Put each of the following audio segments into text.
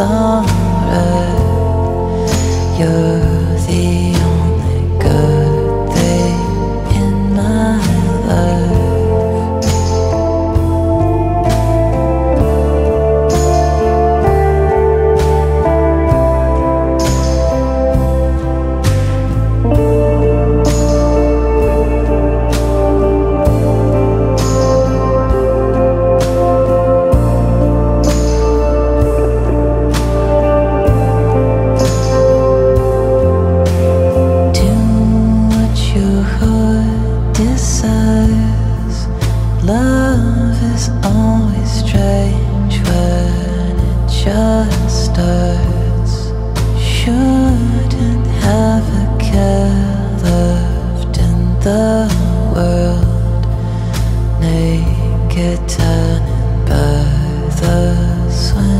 summer. left in the world. Naked turning by the.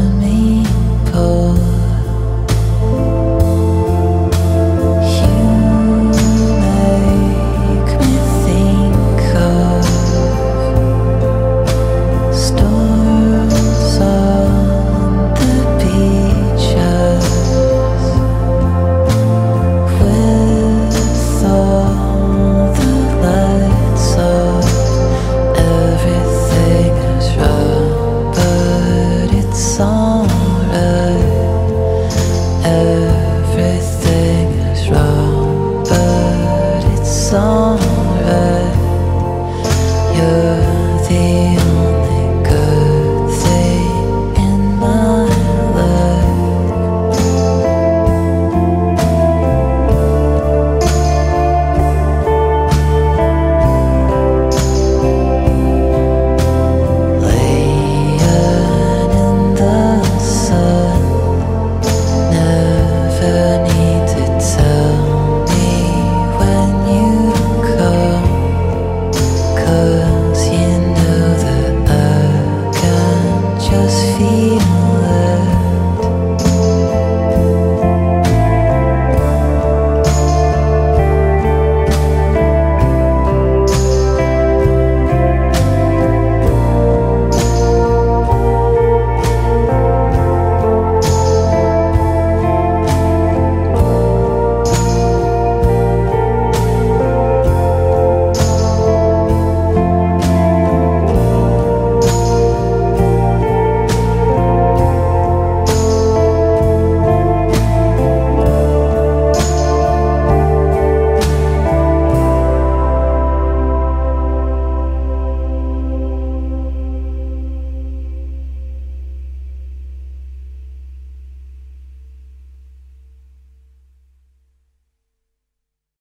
the